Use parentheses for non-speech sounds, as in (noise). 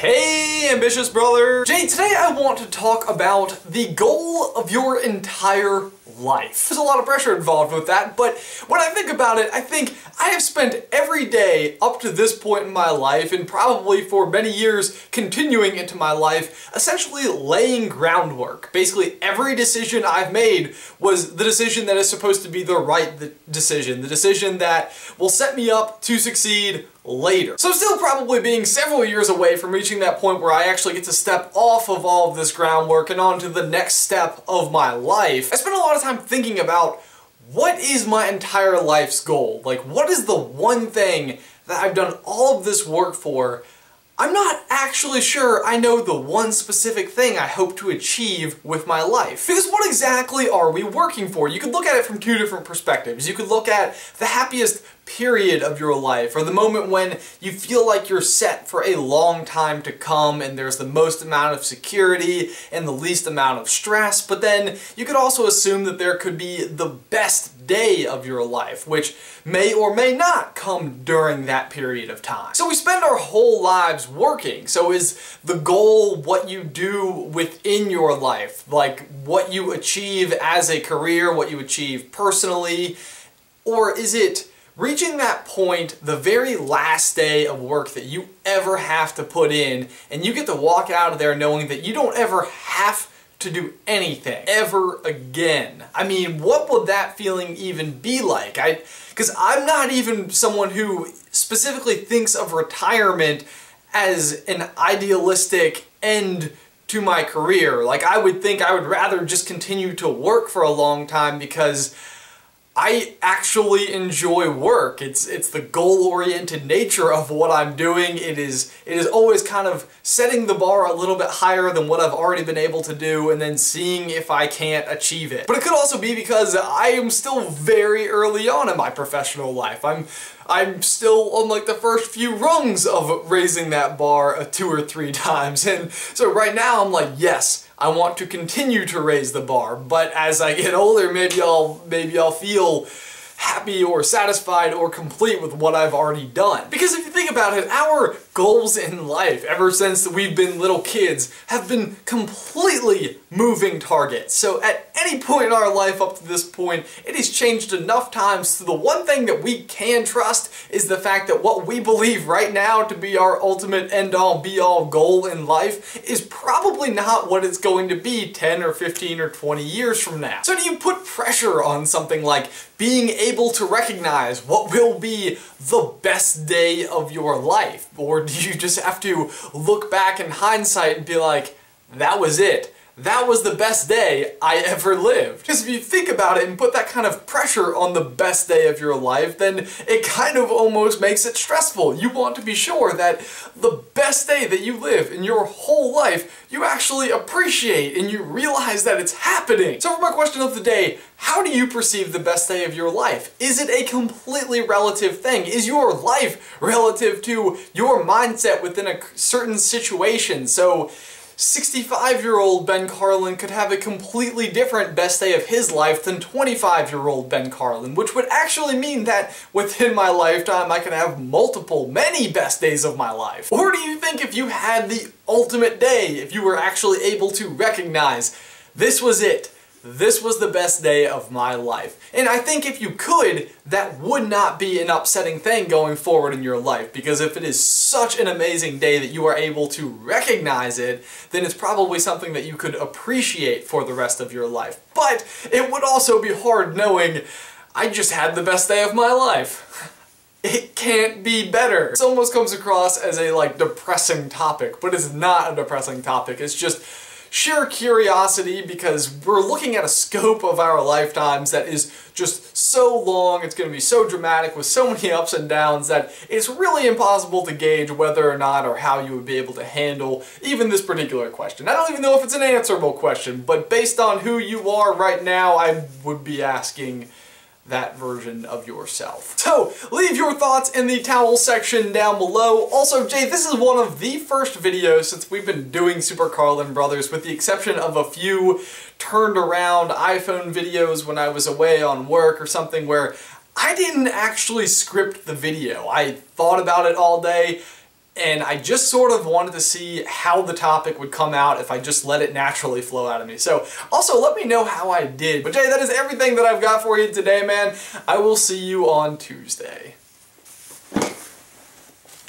Hey, ambitious brother! Jay, today I want to talk about the goal of your entire life. There's a lot of pressure involved with that, but when I think about it, I think I have spent every day up to this point in my life, and probably for many years continuing into my life, essentially laying groundwork. Basically, every decision I've made was the decision that is supposed to be the right decision, the decision that will set me up to succeed later. So still probably being several years away from reaching that point where I actually get to step off of all of this groundwork and on to the next step of my life, I spent a lot of time thinking about what is my entire life's goal? Like, what is the one thing that I've done all of this work for I'm not actually sure I know the one specific thing I hope to achieve with my life. Because what exactly are we working for? You could look at it from two different perspectives. You could look at the happiest period of your life, or the moment when you feel like you're set for a long time to come and there's the most amount of security and the least amount of stress, but then you could also assume that there could be the best day of your life, which may or may not come during that period of time. So we spend our whole lives working, so is the goal what you do within your life, like what you achieve as a career, what you achieve personally, or is it reaching that point, the very last day of work that you ever have to put in, and you get to walk out of there knowing that you don't ever have to do anything ever again. I mean, what would that feeling even be like? I, because I'm not even someone who specifically thinks of retirement as an idealistic end to my career. Like, I would think I would rather just continue to work for a long time because I actually enjoy work. It's it's the goal-oriented nature of what I'm doing. It is it is always kind of setting the bar a little bit higher than what I've already been able to do and then seeing if I can't achieve it. But it could also be because I am still very early on in my professional life. I'm I'm still on like the first few rungs of raising that bar uh, two or three (laughs) times. And so right now I'm like, yes, I want to continue to raise the bar, but as I get older, maybe I'll maybe I'll feel happy or satisfied or complete with what I've already done. Because if you think about it, our goals in life, ever since we've been little kids, have been completely moving targets. So at any point in our life up to this point, it has changed enough times so the one thing that we can trust is the fact that what we believe right now to be our ultimate end-all be-all goal in life is probably not what it's going to be 10 or 15 or 20 years from now. So do you put pressure on something like being able to recognize what will be the best day of your life? Or do you just have to look back in hindsight and be like, that was it? That was the best day I ever lived. Because if you think about it and put that kind of pressure on the best day of your life, then it kind of almost makes it stressful. You want to be sure that the best day that you live in your whole life, you actually appreciate and you realize that it's happening. So for my question of the day, how do you perceive the best day of your life? Is it a completely relative thing? Is your life relative to your mindset within a certain situation? So 65-year-old Ben Carlin could have a completely different best day of his life than 25-year-old Ben Carlin, which would actually mean that within my lifetime I could have multiple, many best days of my life. Or do you think if you had the ultimate day, if you were actually able to recognize this was it, this was the best day of my life. And I think if you could, that would not be an upsetting thing going forward in your life, because if it is such an amazing day that you are able to recognize it, then it's probably something that you could appreciate for the rest of your life. But it would also be hard knowing, I just had the best day of my life. (laughs) It can't be better. This almost comes across as a like depressing topic, but it's not a depressing topic. It's just sheer curiosity because we're looking at a scope of our lifetimes that is just so long, it's going to be so dramatic with so many (laughs) ups and downs that it's really impossible to gauge whether or not or how you would be able to handle even this particular question. I don't even know if it's an answerable question, but based on who you are right now, I would be asking that version of yourself. So, leave your thoughts in the towel section down below. Also, Jay, this is one of the first videos since we've been doing Super Carlin Brothers, with the exception of a few turned around iPhone videos when I was away on work or something where I didn't actually script the video. I thought about it all day, and I just sort of wanted to see how the topic would come out if I just let it naturally flow out of me. So also let me know how I did. But Jay, that is everything that I've got for you today, man. I will see you on Tuesday.